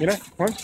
Mira, Juan.